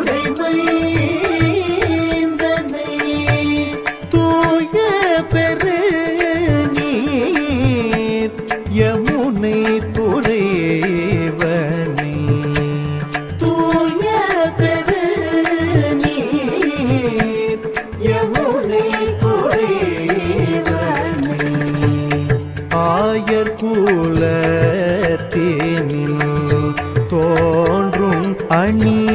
உடைமை தூய பெரு நீர் யமுனை துறைவனே தூய பெரு நீர் யமுனை துறைவனே ஆயர் அணி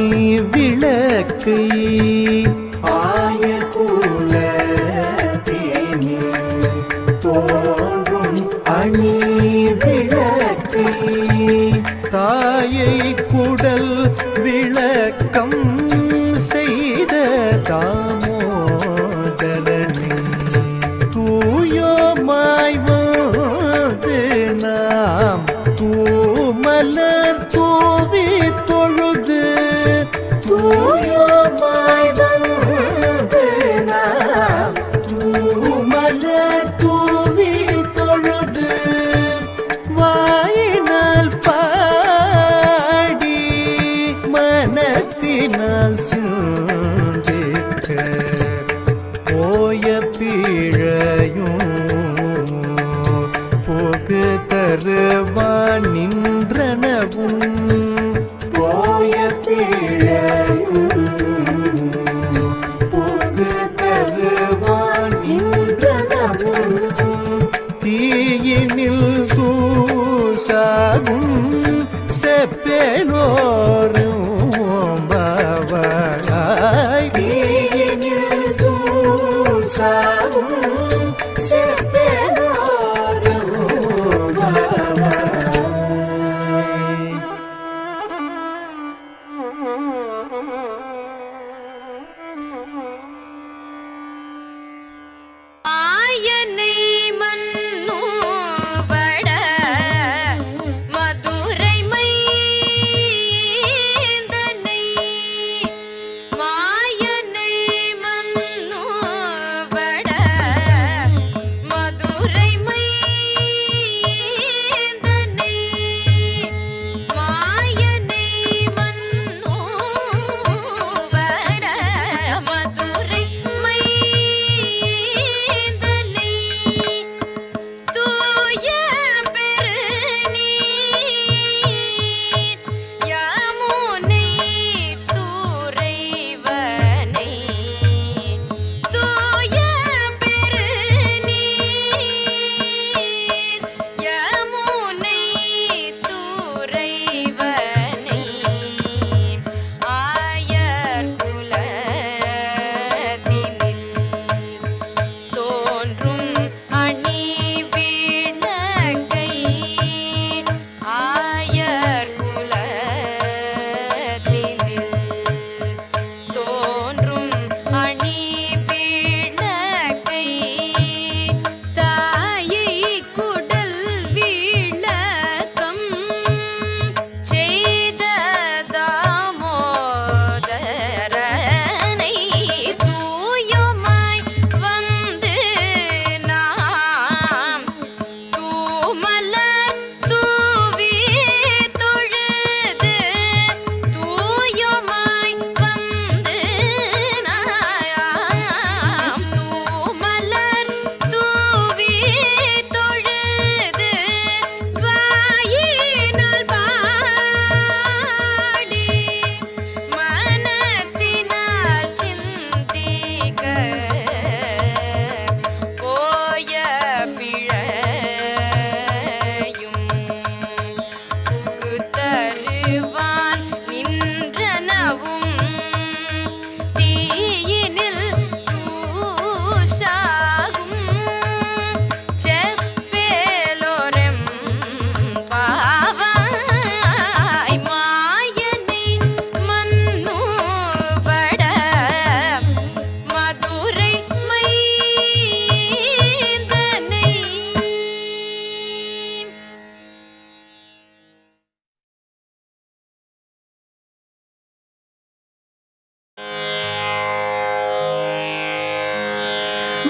விளக்கே தாயை புடல் விளக்கம் செய்த தாம்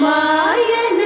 மாயனை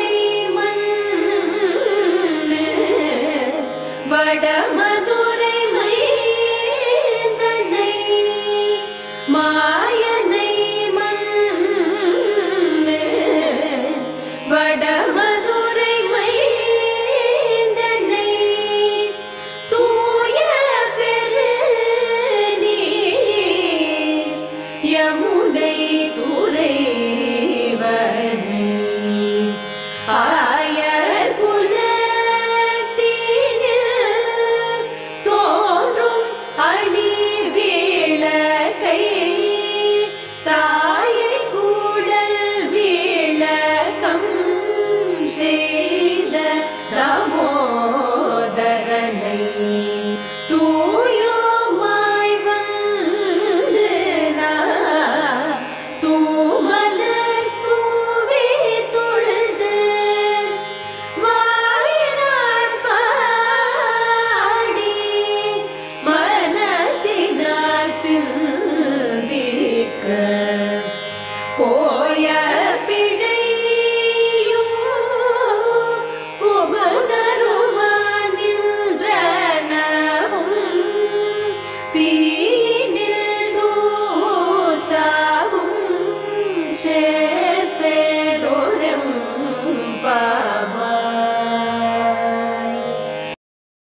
i'm Namo. see